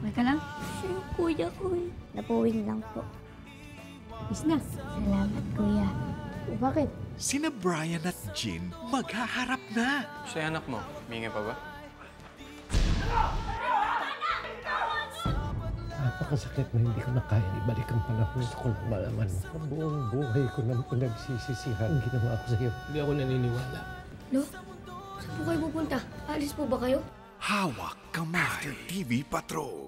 Okay ka lang? Siya yung kuya ko eh. Napuwing lang po. Is na. Salamat, kuya. Bakit? Sina Brian at Jean maghaharap na. Siya anak mo. Mingi pa ba? Napakasakit na hindi ko na kaya ibalik ang panahon. Gusto ko lang malaman mo. Ang buong buhay ko nang pinagsisisihan ang ginawa ko sa iyo. Hindi ako naniniwala. Lo, saan po kayo pupunta? Alis po ba kayo? Hawak kamay. TV Patrol.